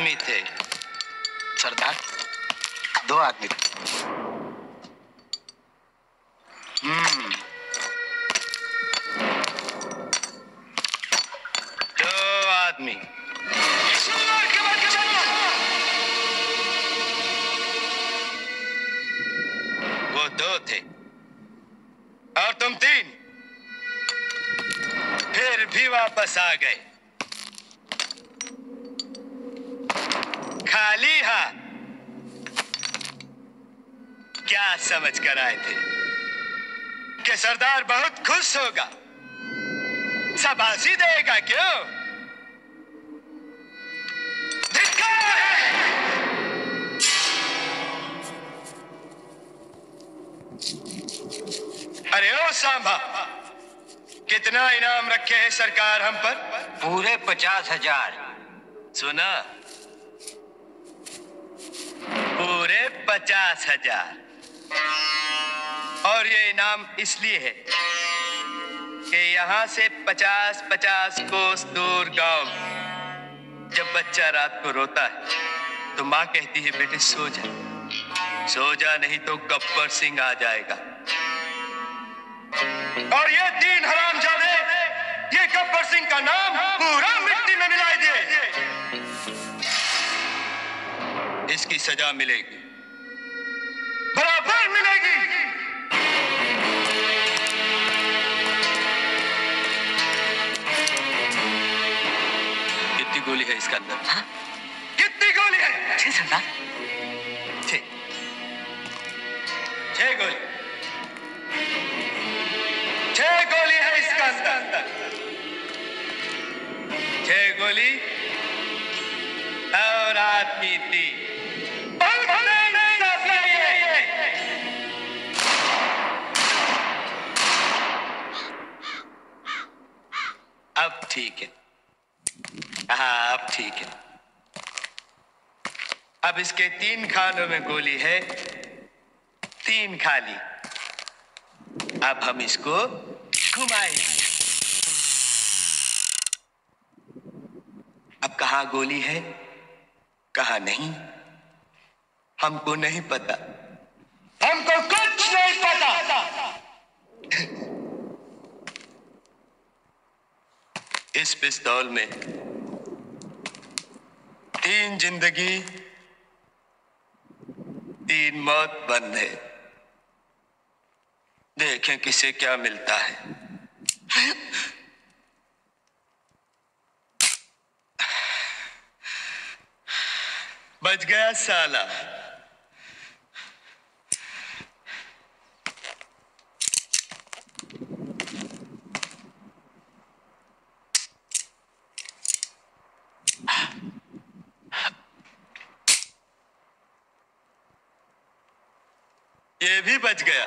आदमी थे। सरदार? दो आदमी थे। हम्म। दो आदमी। वो दो थे। और तुम तीन। फिर भी वापस आ गए। खाली हाथ क्या समझ कर आए थे कि सरदार बहुत खुश होगा? शाबाशी देगा क्यों? अरे ओ सांभा कितना इनाम रखे हैं सरकार हम पर? पूरे पचास हज़ार। सुना पूरे पचास हज़ार। और ये इनाम इसलिए है कि यहाँ से पचास पचास कोस दूर गाँव जब बच्चा रात को रोता है तो माँ कहती है, बेटे, सो जा। सो जा, नहीं तो गब्बर सिंह आ जाएगा। और ये तीन हरामजादे ये गब्बर सिंह का नाम पूरा मिट्टी में मिलाई दिए इसकी सजा मिलेगी। बराबर मिलेगी। कितनी गोली है इसके अंदर? हाँ? कितनी गोली है? छह सरदार छह। छह गोली। छह गोली है इसका अंदर। छह गोली। और आदमी तीन। अब ठीक है। हाँ अब ठीक है। अब इसके तीन खानों में गोली है। तीन खाली। अब हम इसको घुमाएँगे। अब कहा गोली है, कहा नहीं, हमको नहीं पता हमको कुछ नहीं पता इस पिस्तौल में। तीन ज़िंदगी, तीन मौत बंद है। देखें किसे क्या मिलता है। बच गया साला। ये भी बच गया।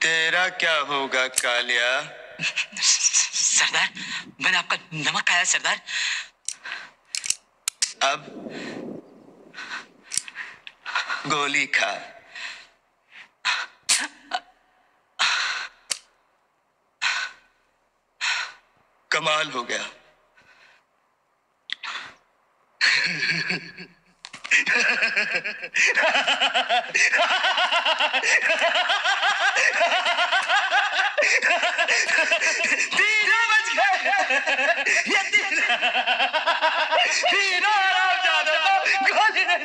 तेरा क्या होगा कालिया? सरदार मैंने आपका नमक खाया सरदार। अब गोली खा। कमाल हो गया। तीनों गए। ये तीनों तीनों आराम गोली नहीं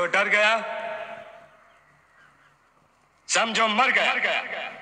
जो डर गया समझो मर गया, मर गया।